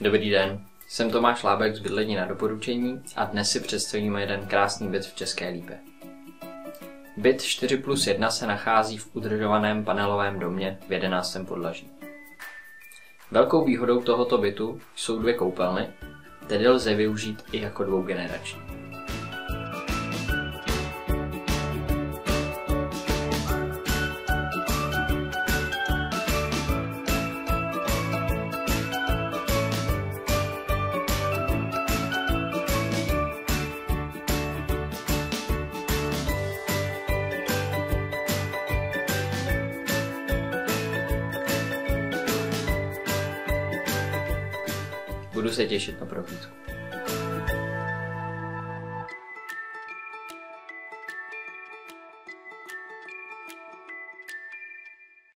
Dobrý den, jsem Tomáš Lábek z Bydlení na doporučení a dnes si představíme jeden krásný byt v České Lípě. Byt 4 plus 1 se nachází v udržovaném panelovém domě v 11. podlaží. Velkou výhodou tohoto bytu jsou dvě koupelny, tedy lze využít i jako dvougenerační. Budu se těšit na prohlídku.